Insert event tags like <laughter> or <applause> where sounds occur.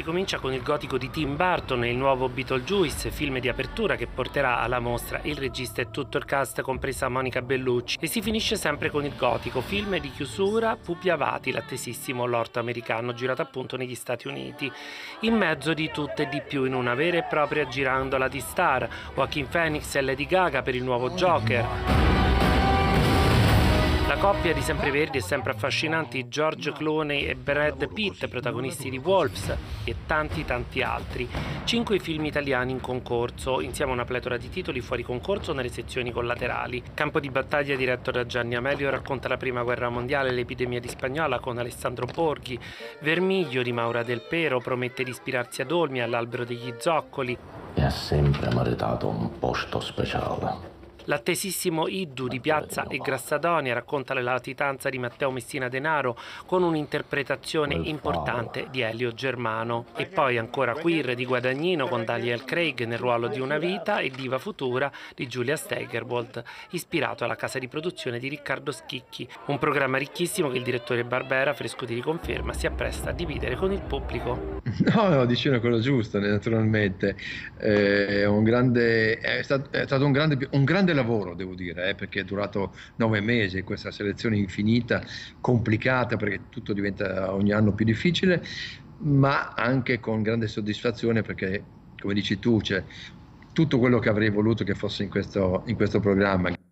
Si comincia con il gotico di Tim Burton e il nuovo Beetlejuice, film di apertura che porterà alla mostra il regista e tutto il cast, compresa Monica Bellucci, e si finisce sempre con il gotico, film di chiusura Pupi Avati, l'attesissimo lorto americano, girato appunto negli Stati Uniti. In mezzo di tutto e di più, in una vera e propria girandola di star, Joaquin Phoenix e Lady Gaga per il nuovo Joker. Coppia di sempreverdi e sempre affascinanti George Clooney e Brad Pitt, protagonisti di Wolves, e tanti tanti altri. Cinque film italiani in concorso, insieme a una pletora di titoli fuori concorso nelle sezioni collaterali. Campo di battaglia diretto da Gianni Amelio racconta la prima guerra mondiale e l'epidemia di spagnola con Alessandro Borghi. Vermiglio di Maura Del Pero promette di ispirarsi ad Olmi all'albero degli zoccoli. E ha sempre meritato un posto speciale. L'attesissimo Iddu di Piazza e Grassadonia racconta la latitanza di Matteo Messina Denaro con un'interpretazione importante di Elio Germano. E poi ancora Queer di Guadagnino con Daniel Craig nel ruolo di una vita e Diva Futura di Giulia Steigerwald, ispirato alla casa di produzione di Riccardo Schicchi. Un programma ricchissimo che il direttore Barbera, fresco di riconferma, si appresta a dividere con il pubblico. <laughs> No, no, dice una cosa giusta, naturalmente. Eh, è, grande, è, stato, è stato un grande, un grande lavoro, devo dire, eh, perché è durato nove mesi, questa selezione infinita, complicata, perché tutto diventa ogni anno più difficile, ma anche con grande soddisfazione perché, come dici tu, c'è tutto quello che avrei voluto che fosse in questo, in questo programma.